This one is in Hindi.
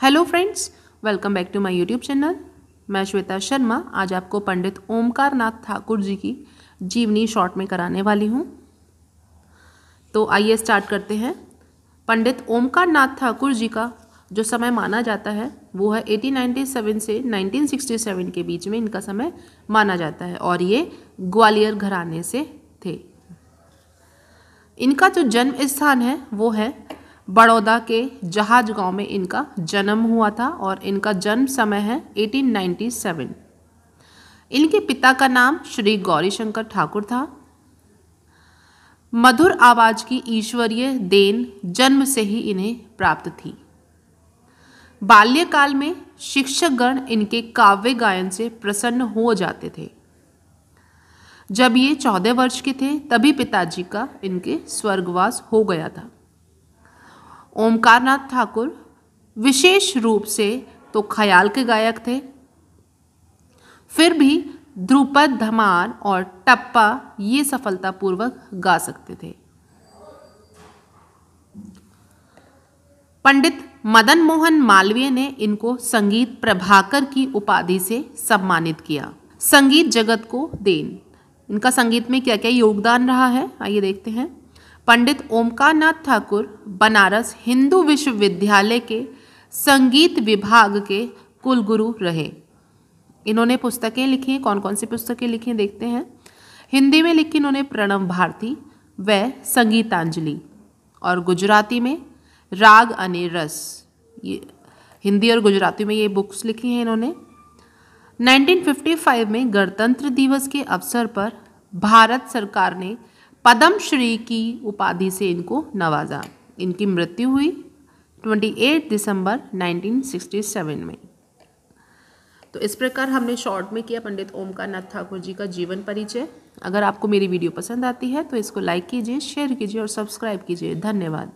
Hello friends welcome back to my YouTube channel मैं श्वेता शर्मा, आज आपको पंडित ओमकार नाथ ठाकुर जी की जीवनी शॉर्ट में कराने वाली हूँ। तो आइए स्टार्ट करते हैं। पंडित ओमकार नाथ ठाकुर जी का जो समय माना जाता है, वो है 1897 से 1967 के बीच में इनका समय माना जाता है और ये ग्वालियर घराने से थे। इनका जो जन्म स्थान है, वो है बड़ौदा के जहाज़ गाँव में इनका जन्म हुआ था और इनका जन्म समय है 1897 इनके पिता का नाम श्री गौरीशंकर ठाकुर था। मधुर आवाज़ की ईश्वरीय देन जन्म से ही इन्हें प्राप्त थी। बाल्यकाल में शिक्षकगण इनके काव्य गायन से प्रसन्न हो जाते थे। जब ये चौदह वर्ष के थे, तभी पिताजी का इनके स्वर्गवास हो गया था। ओमकारनाथ ठाकुर विशेष रूप से तो ख्याल के गायक थे। फिर भी ध्रुपद धमार और टप्पा ये सफलतापूर्वक गा सकते थे। पंडित मदन मोहन मालवीय ने इनको संगीत प्रभाकर की उपाधि से सम्मानित किया। संगीत जगत को देन। इनका संगीत में क्या क्या योगदान रहा है? आइए देखते हैं। पंडित ओमकार नाथ ठाकुर बनारस हिंदू विश्वविद्यालय के संगीत विभाग के कुलगुरु रहे। इन्होंने पुस्तकें लिखी कौन कौन सी पुस्तकें लिखी देखते हैं। हिंदी में लिखी इन्होंने प्रणव भारती व संगीतांजलि और गुजराती में राग अने रस। ये हिंदी और गुजराती में ये बुक्स लिखी हैं इन्होंने। 1955 में गणतंत्र दिवस के अवसर पर भारत सरकार ने पद्म श्री की उपाधि से इनको नवाजा। इनकी मृत्यु हुई 28 दिसंबर 1967 में। तो इस प्रकार हमने शॉर्ट में किया पंडित ओमकार नाथ ठाकुर जी का जीवन परिचय। अगर आपको मेरी वीडियो पसंद आती है तो इसको लाइक कीजिए, शेयर कीजिए और सब्सक्राइब कीजिए। धन्यवाद।